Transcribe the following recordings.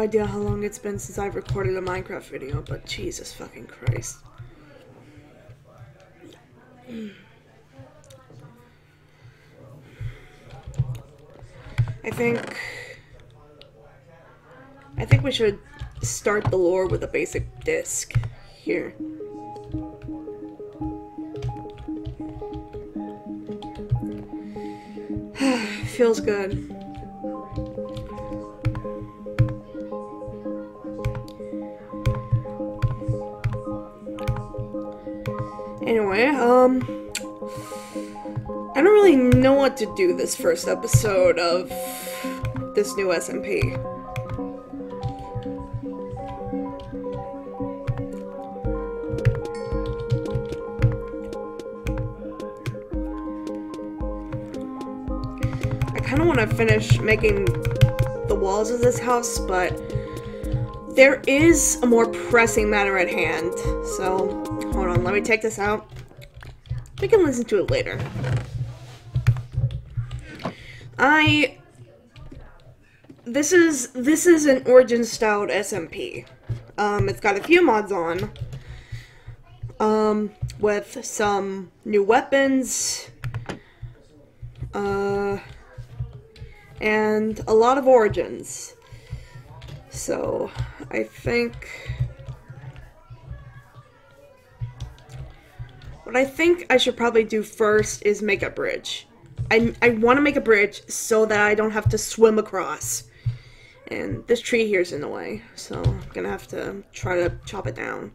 No idea how long it's been since I've recorded a Minecraft video, but Jesus fucking Christ. I think... I think we should start the lore with a basic disc here. Feels good. Anyway, um, I don't really know what to do this first episode of this new SMP. I kind of want to finish making the walls of this house, but there is a more pressing matter at hand. So, on, let me take this out. We can listen to it later. I this is this is an origin styled SMP. Um, it's got a few mods on. Um, with some new weapons. Uh, and a lot of origins. So, I think... What I think I should probably do first is make a bridge. I, I want to make a bridge so that I don't have to swim across. And this tree here is in the way, so I'm gonna have to try to chop it down.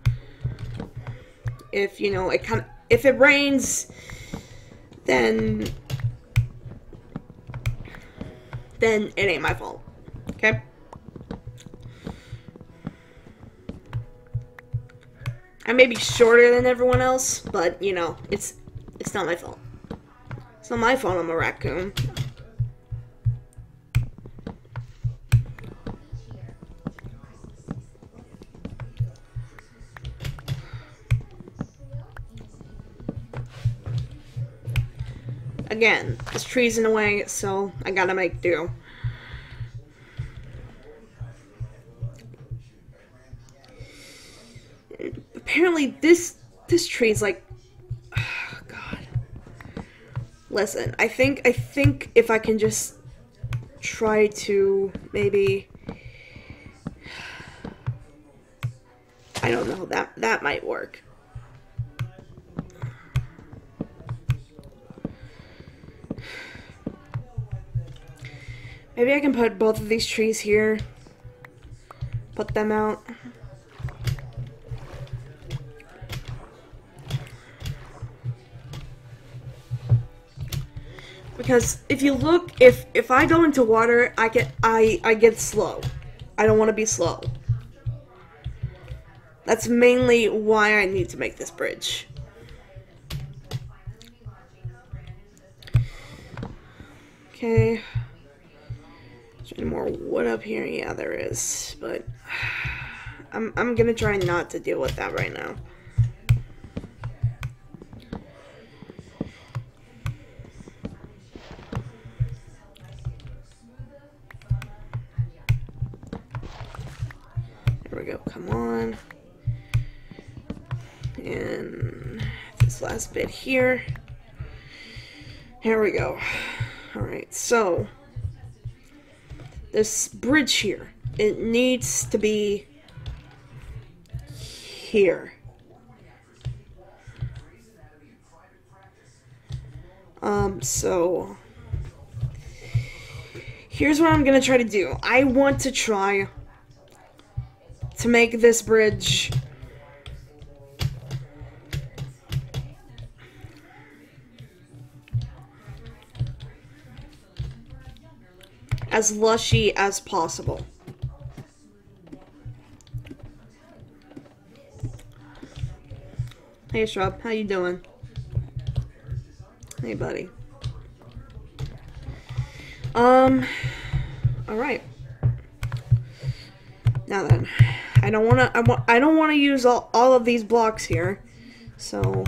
If, you know, it kind of, if it rains, then, then it ain't my fault, okay? I may be shorter than everyone else, but, you know, it's, it's not my fault. It's not my fault I'm a raccoon. Again, this tree's in the way, so I gotta make do. Apparently this this tree's like oh god. Listen, I think I think if I can just try to maybe I don't know, that that might work. Maybe I can put both of these trees here. Put them out. Because if you look, if if I go into water, I get I I get slow. I don't want to be slow. That's mainly why I need to make this bridge. Okay. Is there any more wood up here? Yeah, there is. But I'm, I'm gonna try not to deal with that right now. Last bit here. Here we go. Alright, so this bridge here, it needs to be here. Um, so here's what I'm gonna try to do. I want to try to make this bridge as lushy as possible. Hey Shrub, how you doing? Hey buddy. Um alright. Now then, I don't wanna I want I don't wanna use all, all of these blocks here. So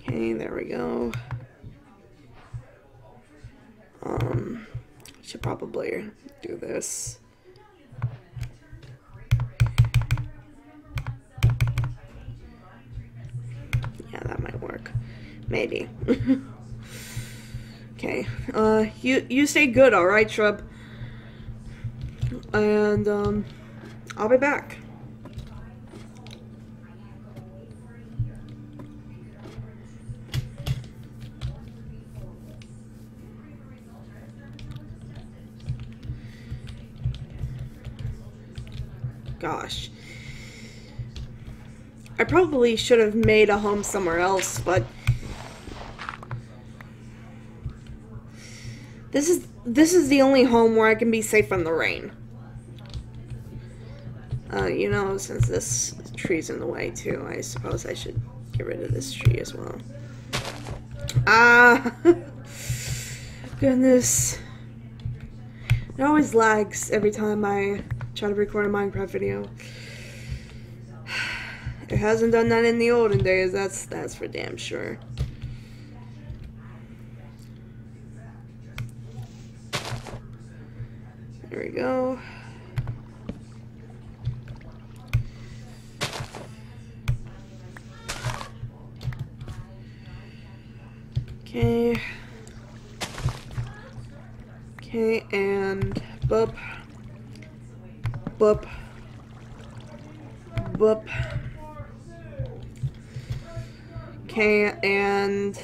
Okay, there we go. Um, should probably do this. Yeah, that might work. Maybe. okay. Uh, you you stay good, all right, Shrub. And um, I'll be back. Gosh. I probably should have made a home somewhere else, but this is this is the only home where I can be safe from the rain. Uh, you know, since this tree's in the way too, I suppose I should get rid of this tree as well. Ah, goodness. It always lags every time I try to record a Minecraft video. It hasn't done that in the olden days, that's that's for damn sure. There we go. Okay. Okay, and boop. Boop. Boop. Okay, and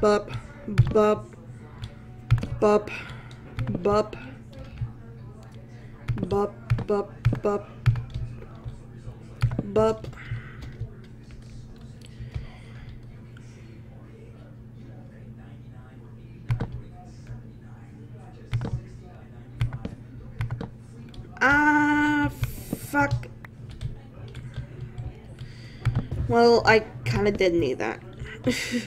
bup, bup, bup, bup, bup, bup, bup, bup. Ah, fuck. Well, I kind of did need that.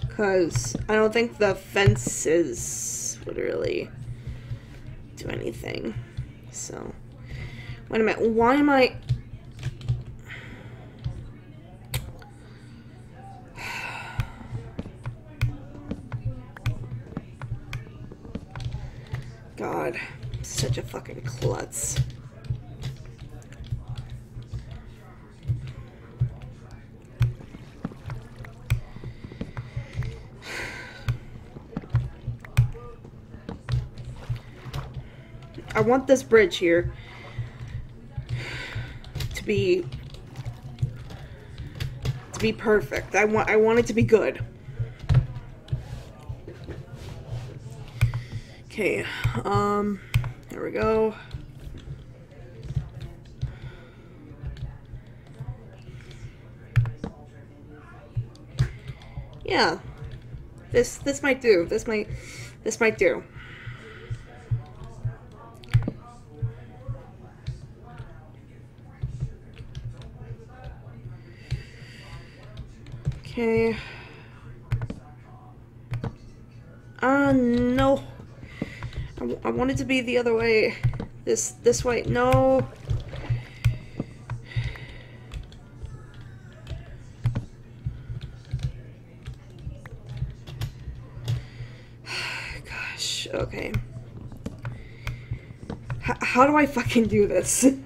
Because I don't think the fences would really do anything. So, wait a minute. Why am I... such a fucking klutz. I want this bridge here to be to be perfect. I want I want it to be good. Okay, um go. Yeah. This this might do. This might this might do. Okay. Ah, uh, no. I, I want it to be the other way. This, this way. No. Gosh, okay. H how do I fucking do this?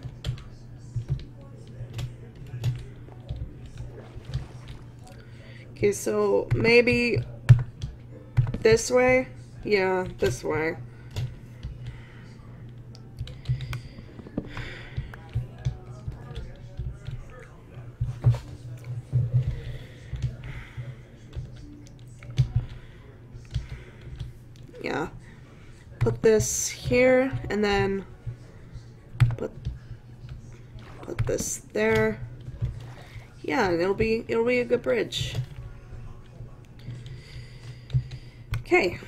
Okay, so maybe this way? Yeah, this way. Put this here and then put put this there. Yeah, it'll be it'll be a good bridge. Okay.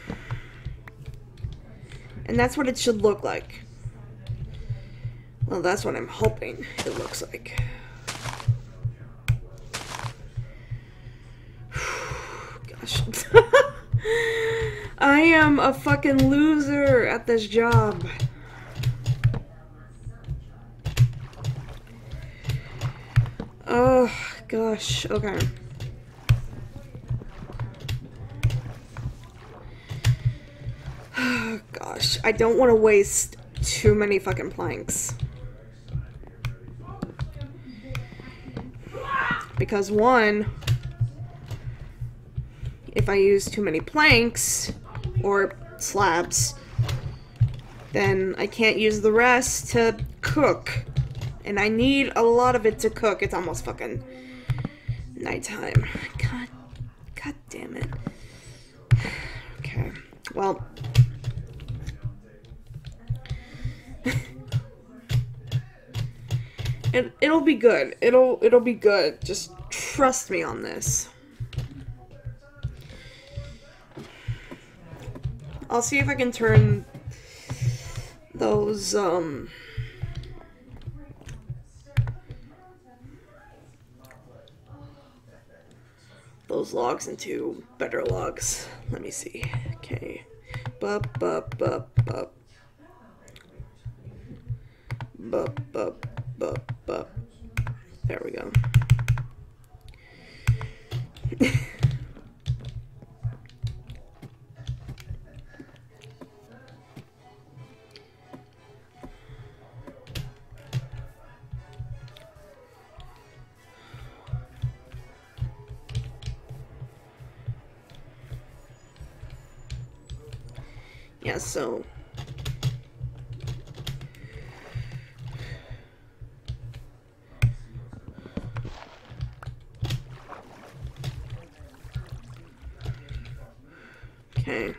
And that's what it should look like. Well, that's what I'm hoping it looks like. am a fucking loser at this job. Oh, gosh. Okay. Oh, gosh. I don't want to waste too many fucking planks. Because one, if I use too many planks, or slabs, then I can't use the rest to cook. And I need a lot of it to cook. It's almost fucking nighttime. God, god damn it. Okay, well. it, it'll be good. It'll it'll be good. Just trust me on this. I'll see if I can turn those um those logs into better logs. Let me see. Okay. Bup bup bup bup. Bup bup bup bup. There we go. yeah, so Okay.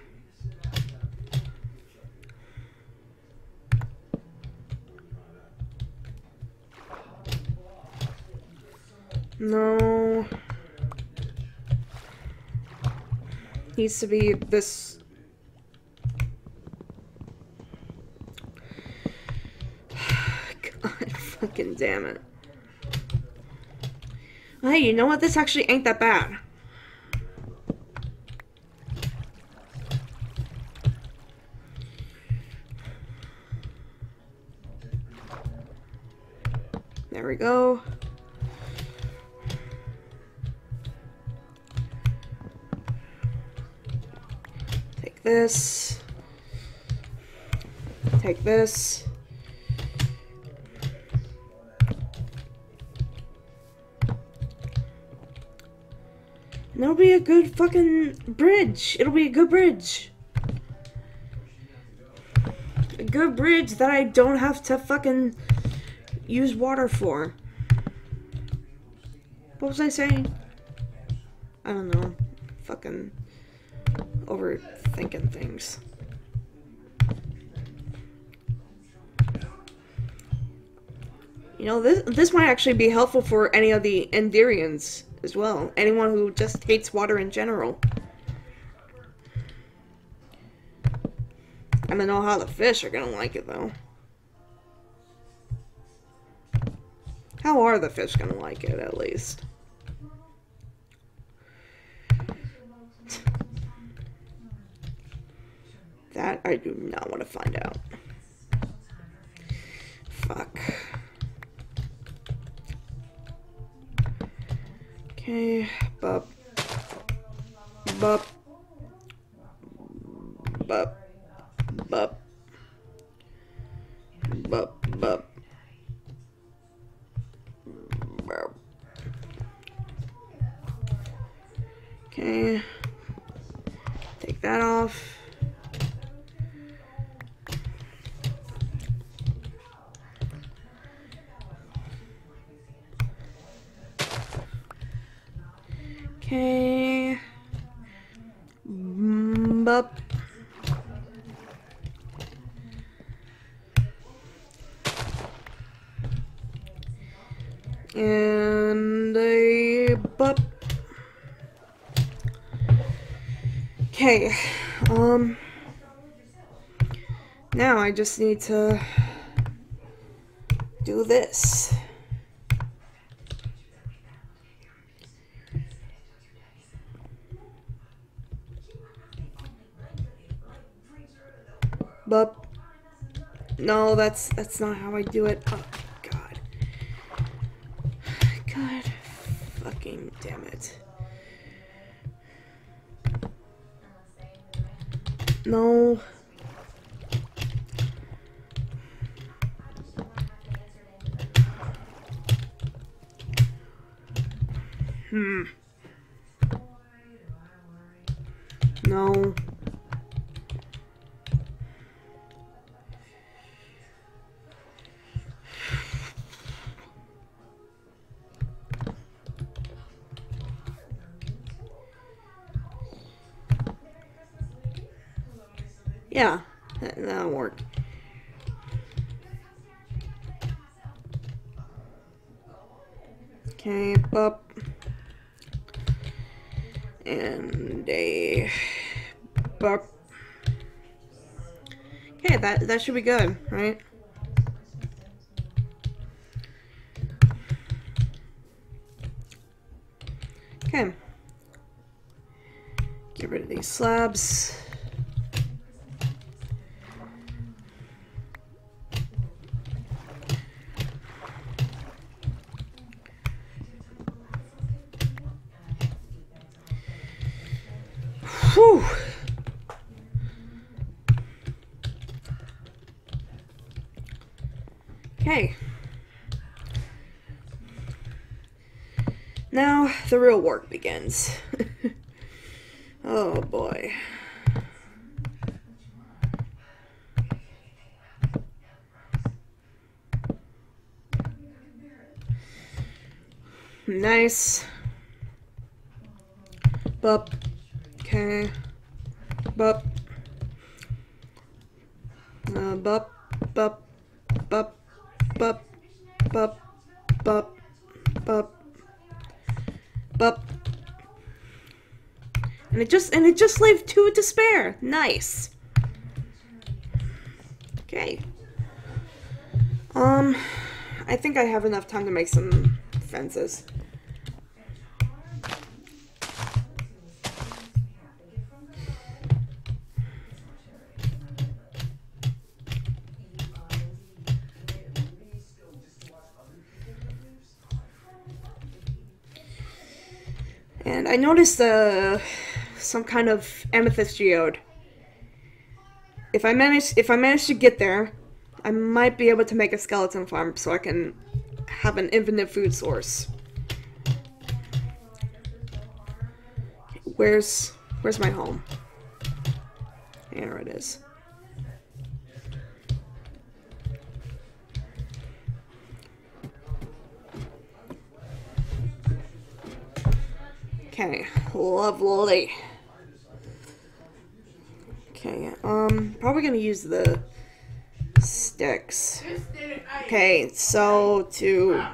No. Needs to be this. God fucking damn it. Hey, you know what? This actually ain't that bad. There we go. Take this. Take this. That'll be a good fucking bridge. It'll be a good bridge. A good bridge that I don't have to fucking use water for? What was I saying? I don't know. Fucking overthinking things. You know, this this might actually be helpful for any of the Enderians as well. Anyone who just hates water in general. I don't know how the fish are gonna like it though. How are the fish gonna like it, at least? That I do not want to find out. Okay, bup. Bup. Bup. Okay. Um. Now I just need to do this. But no, that's that's not how I do it. Oh god. God fucking damn it. No. Hmm. No. Yeah, that, that'll work. Okay, up. And a buck. Okay, that that should be good, right? Okay. Get rid of these slabs. Whew. Okay. Now the real work begins. oh boy. Nice. Bup. Okay. Bup. Uh, bup. Bup. Bup. Bup. Bup. Bup. Bup. Bup. And it just and it just left two to spare. Nice. Okay. Um, I think I have enough time to make some fences. Noticed uh, some kind of amethyst geode. If I manage, if I manage to get there, I might be able to make a skeleton farm so I can have an infinite food source. Where's, where's my home? There it is. Okay, lovely. Okay, um, probably gonna use the sticks. Okay, so to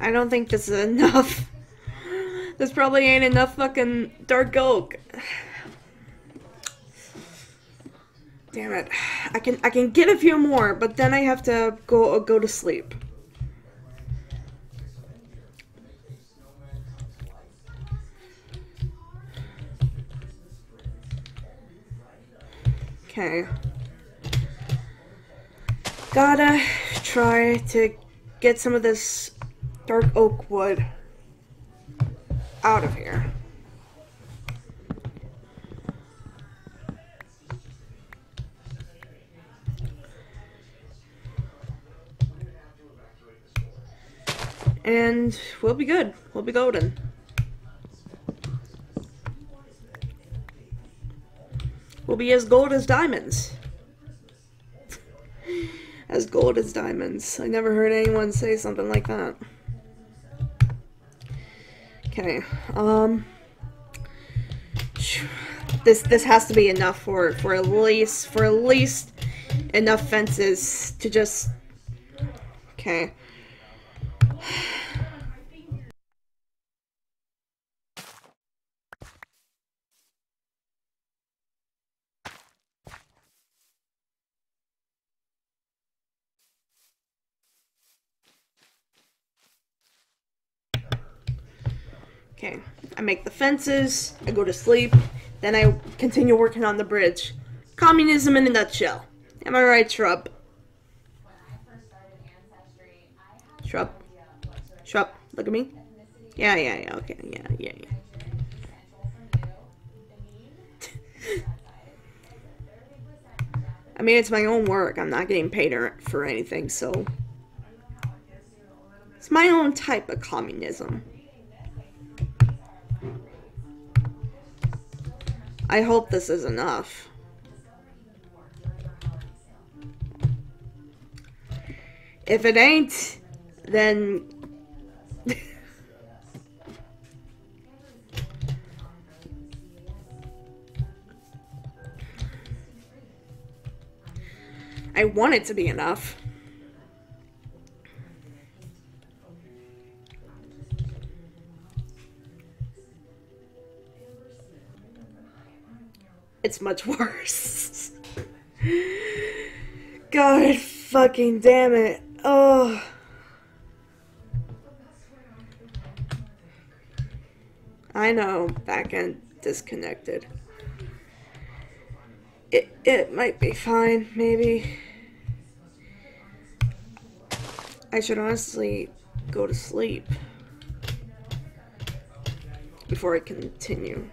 I don't think this is enough. This probably ain't enough fucking dark oak. Damn it. I can I can get a few more, but then I have to go go to sleep. Okay. Gotta try to get some of this dark oak wood out of here. And we'll be good. We'll be golden. We'll be as gold as diamonds. as gold as diamonds. I never heard anyone say something like that. Okay. Um this this has to be enough for for at least for at least enough fences to just Okay. Okay, I make the fences, I go to sleep, then I continue working on the bridge. Communism in a nutshell. Am I right, Shrub? Shrub? Shrub, look at me. Yeah, yeah, yeah, okay, yeah, yeah, yeah. I mean, it's my own work. I'm not getting paid for anything, so. It's my own type of communism. I hope this is enough. If it ain't, then I want it to be enough. It's much worse. God fucking damn it. Oh. I know, back end disconnected. It, it might be fine, maybe. I should honestly go to sleep before I continue.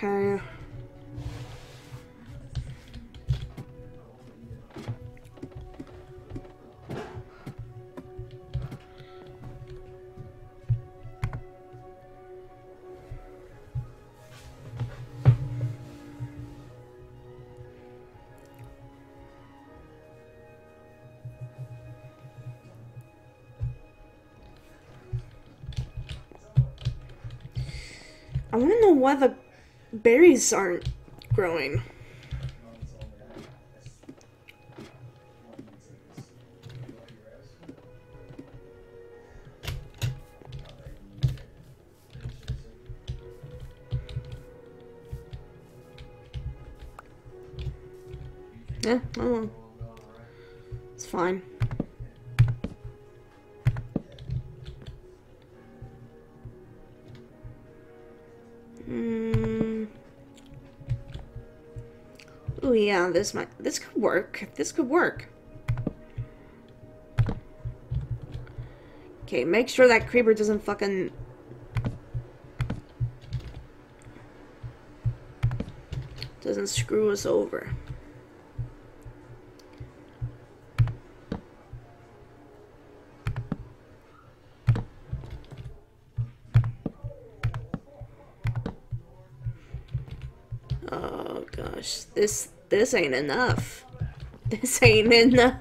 Okay. I want to know why the berries aren't growing. Yeah, this might this could work. This could work. Okay, make sure that creeper doesn't fucking doesn't screw us over. Oh gosh, this this ain't enough. This ain't enough.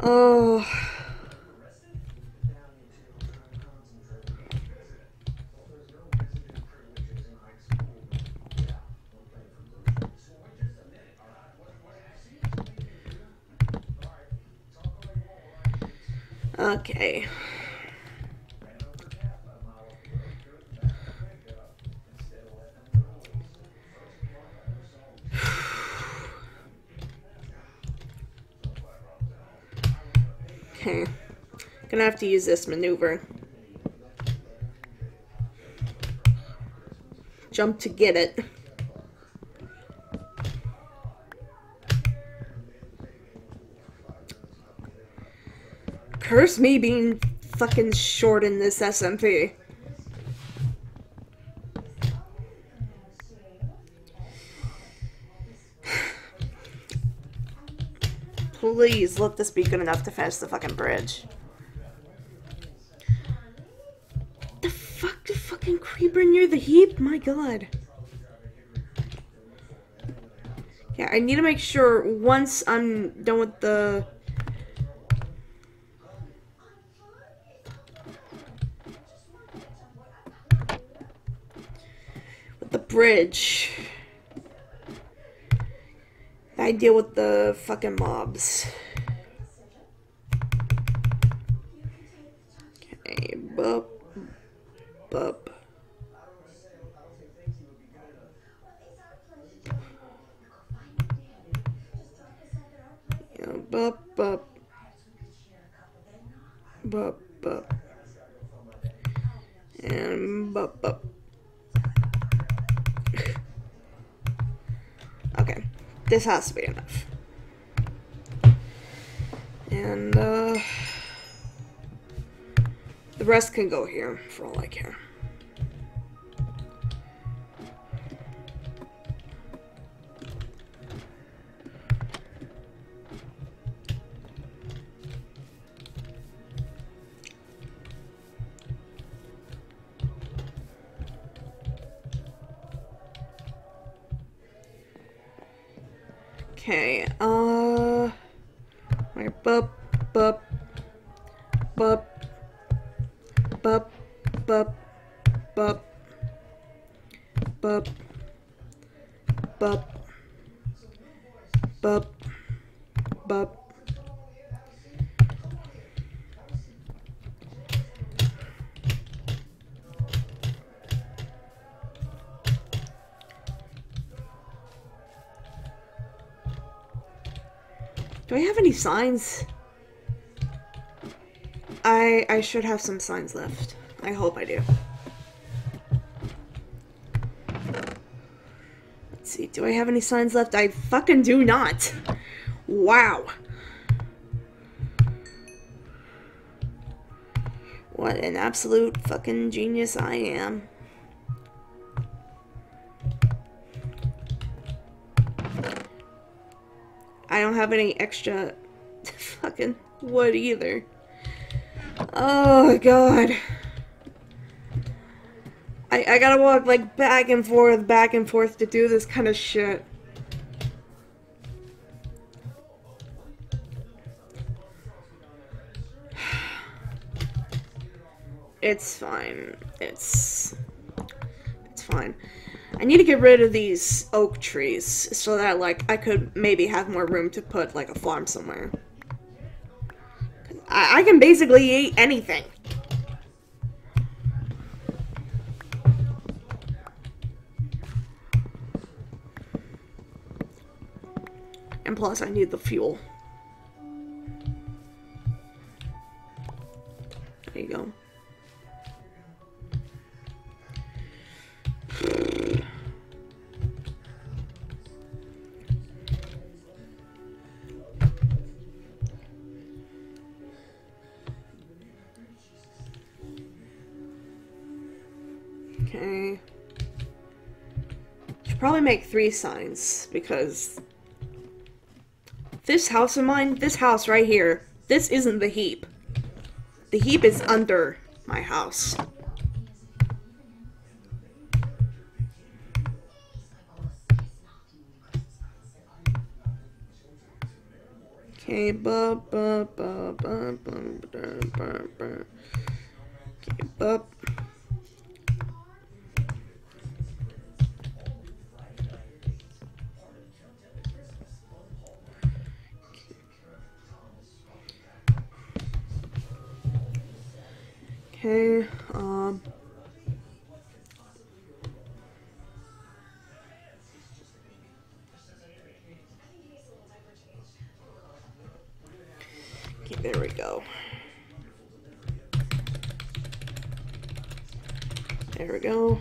Oh. To use this maneuver. Jump to get it. Curse me being fucking short in this SMP. Please let this be good enough to finish the fucking bridge. The fuck? The fucking creeper near the heap? My god. Yeah, I need to make sure once I'm done with the... With the bridge. I deal with the fucking mobs. Okay, bup, bup. Bup, bup. Bup, bup. And bup, bup. okay, this has to be enough. And, uh, the rest can go here for all I care. Bup, bup. Do I have any signs? I I should have some signs left. I hope I do. Do I have any signs left? I fucking do not. Wow. What an absolute fucking genius I am. I don't have any extra fucking wood either. Oh god. I, I gotta walk like back and forth, back and forth to do this kind of shit. It's fine. It's it's fine. I need to get rid of these oak trees so that like I could maybe have more room to put like a farm somewhere. I, I can basically eat anything. Plus I need the fuel. There you go. Okay. Should probably make three signs because this house of mine, this house right here, this isn't the heap. The heap is under my house. Okay, bu bu bu bu bu bu bu. Okay, um. Okay, there we go. There we go.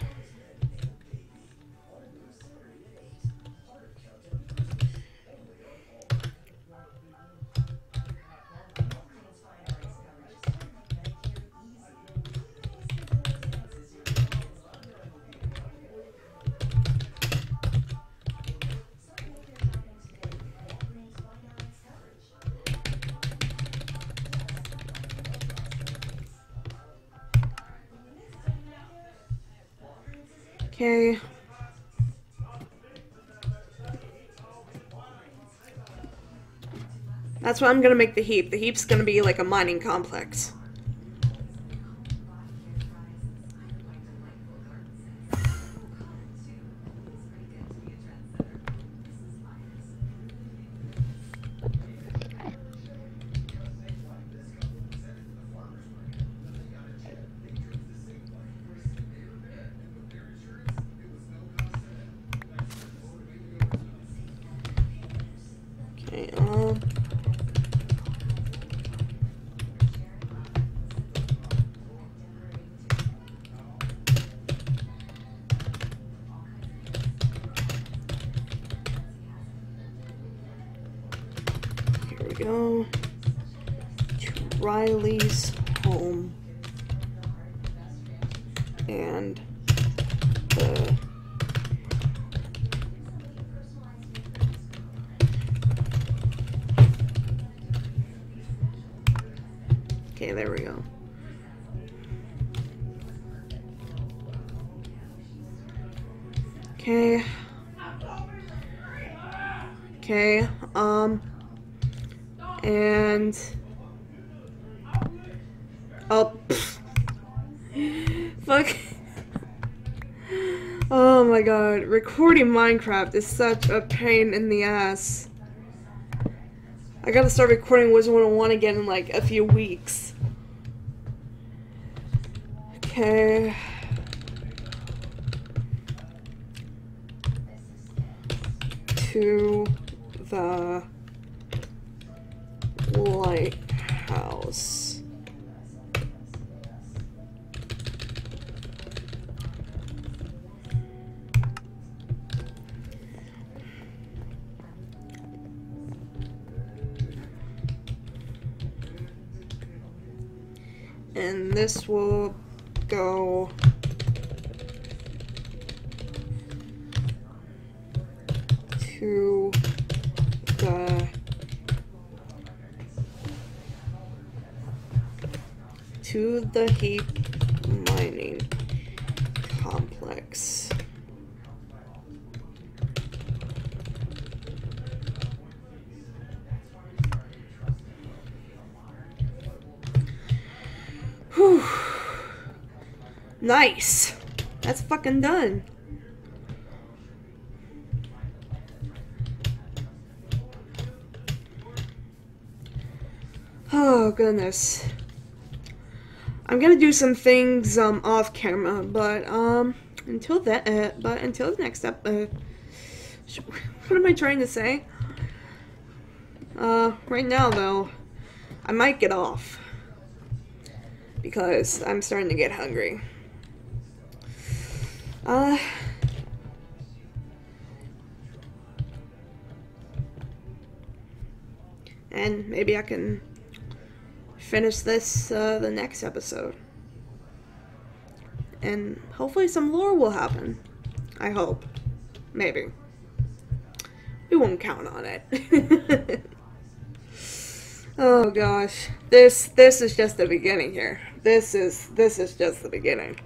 Okay. That's what I'm gonna make the heap. The heap's gonna be like a mining complex. Go to Riley's home and the Okay, there we go. Okay. Okay, um, and, oh, fuck. Oh my god, recording Minecraft is such a pain in the ass. I gotta start recording Wizard 101 again in like a few weeks. Okay. To the lighthouse. And this will go to the to the heap mining complex. Whew. Nice. That's fucking done. Oh goodness. I'm gonna do some things um off camera, but um until that uh, but until the next step uh what am I trying to say? Uh right now though, I might get off because I'm starting to get hungry. Uh and maybe I can finish this uh, the next episode. And hopefully some lore will happen. I hope. Maybe. We won't count on it. oh gosh. This this is just the beginning here. This is this is just the beginning.